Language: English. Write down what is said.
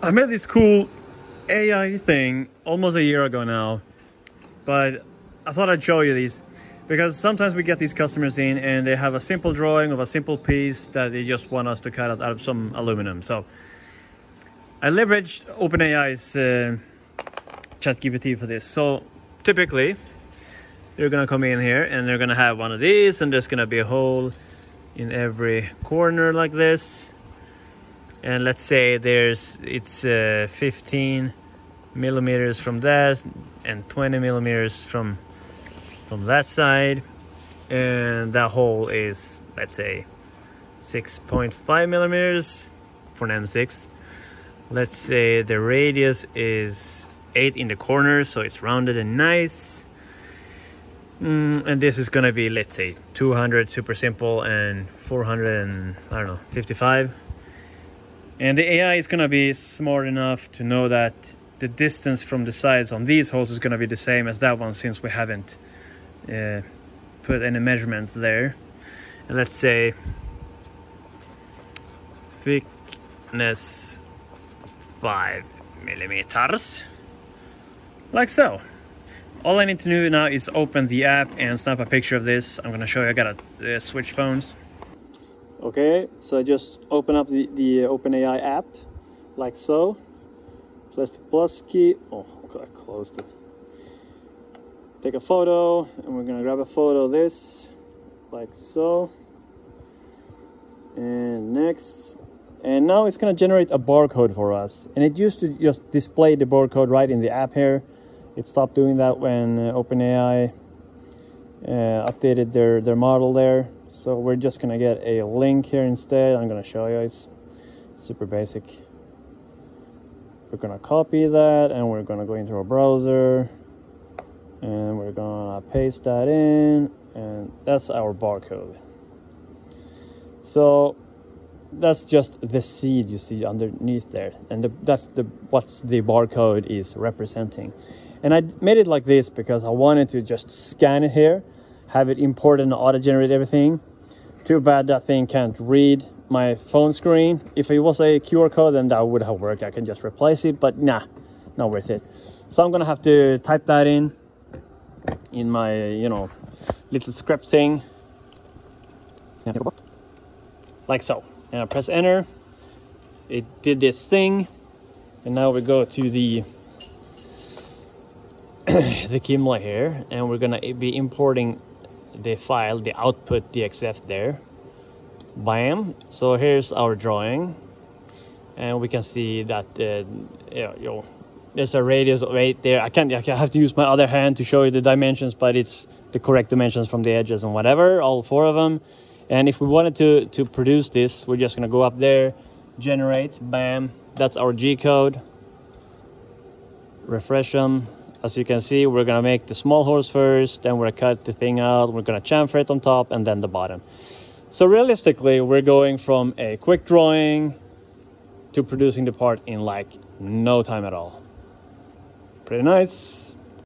I made this cool AI thing almost a year ago now, but I thought I'd show you these because sometimes we get these customers in and they have a simple drawing of a simple piece that they just want us to cut out of some aluminum. So I leveraged OpenAI's uh, ChatGPT for this. So typically, they're gonna come in here and they're gonna have one of these and there's gonna be a hole in every corner like this and let's say there's it's uh, 15 millimeters from that and 20 millimeters from from that side. And that hole is let's say 6.5 millimeters for an M6 let's say the radius is 8 in the corner so it's rounded and nice. Mm, and this is gonna be let's say 200 super simple and 400 and I don't know 55 and the AI is gonna be smart enough to know that the distance from the sides on these holes is gonna be the same as that one since we haven't uh, put any measurements there and let's say thickness 5 millimeters like so all I need to do now is open the app and snap a picture of this. I'm gonna show you, I gotta uh, switch phones. Okay, so I just open up the, the OpenAI app, like so. Press the plus key, oh, I closed it. Take a photo, and we're gonna grab a photo of this, like so. And next, and now it's gonna generate a barcode for us. And it used to just display the barcode right in the app here it stopped doing that when uh, OpenAI uh, updated their, their model there. So we're just gonna get a link here instead. I'm gonna show you, it's super basic. We're gonna copy that and we're gonna go into our browser and we're gonna paste that in and that's our barcode. So that's just the seed you see underneath there and the, that's the what's the barcode is representing and I made it like this because I wanted to just scan it here, have it import and auto generate everything. Too bad that thing can't read my phone screen. If it was a QR code, then that would have worked. I can just replace it, but nah, not worth it. So I'm gonna have to type that in in my, you know, little script thing. Like so. And I press enter. It did this thing. And now we go to the the Kimla here and we're gonna be importing the file the output DXF there. Bam. So here's our drawing. And we can see that uh, you know, there's a radius of 8 there. I can't I have to use my other hand to show you the dimensions but it's the correct dimensions from the edges and whatever all four of them. And if we wanted to to produce this we're just gonna go up there generate bam that's our G code. Refresh them as you can see we're gonna make the small horse first then we're gonna cut the thing out we're gonna chamfer it on top and then the bottom. So realistically we're going from a quick drawing to producing the part in like no time at all. Pretty nice